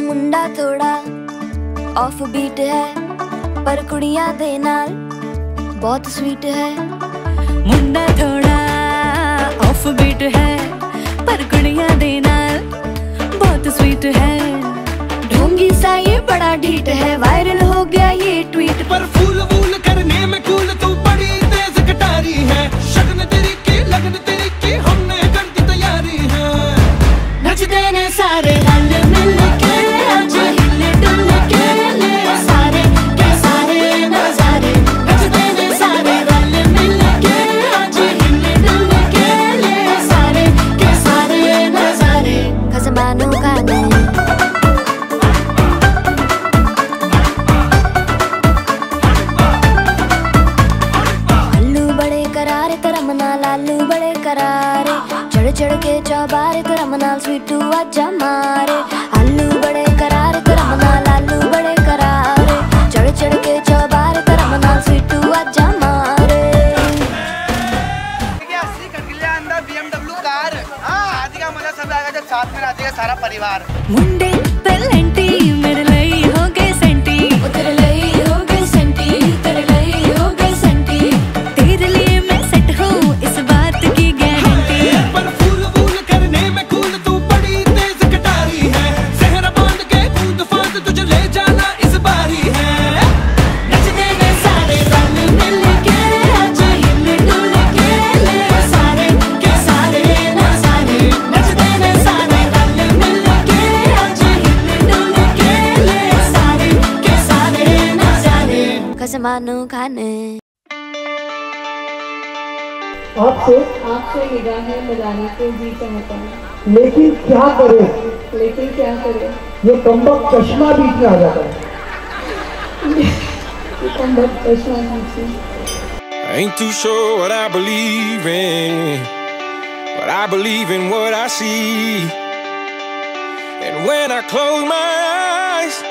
ਮੁੰਡਾ ਥੋੜਾ of beat ਹੈ ਪਰ ਕੁੜੀਆਂ ਦੇ ਨਾਲ ਬਹੁਤ ਸਵੀਟ ਹੈ ਮੁੰਡਾ ਥੋੜਾ ਆਫ ਬੀਟ ਹੈ ਪਰ ਕੁੜੀਆਂ ਦੇ ਨਾਲ ਬਹੁਤ ਸਵੀਟ ਹੈ ढोंगी सा ये बड़ा ढीठ है वायरल Hare Hallelujah चढ़ चढ़ के चौबारे तरम नाल स्वीटू आजा मारे। आलू बड़े करारे तरम नाल आलू बड़े करारे। चढ़ चढ़ के चौबारे तरम नाल स्वीटू आजा मारे। देखिए अस्सी कटगिलिया अंदर BMW कार हाँ आदि का कसमानो खाने आपसे आपसे निगाहें मिलाने को जी चाहता हूँ लेकिन क्या करें लेकिन क्या करें ये कम्बक चश्मा बीच में आ जाता है ये कम बहुत चश्मा नीचे Ain't too sure what I believe in, but I believe in what I see. And when I close my eyes,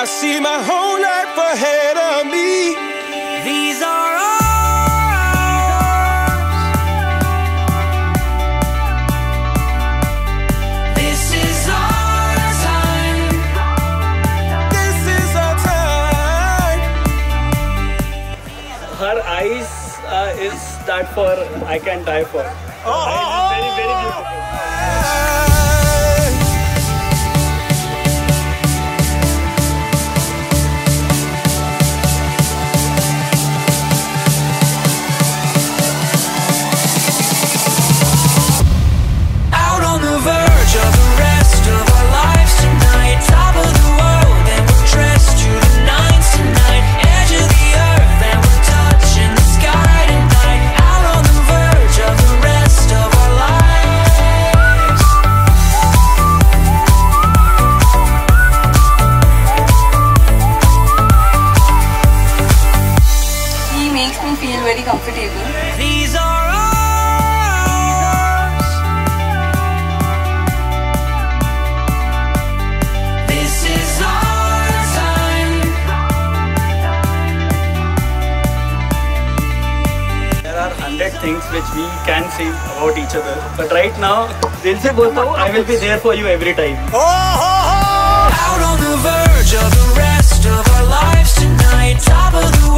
I see my whole life ahead of me. These are ours. This is our time. This is our time. her eyes uh, is that for I can die for. Very, very beautiful. things which we can say about each other. But right now, दिल से बोलता I will be there for you every time. Oh, Out on the verge of the rest of our lives tonight, top of the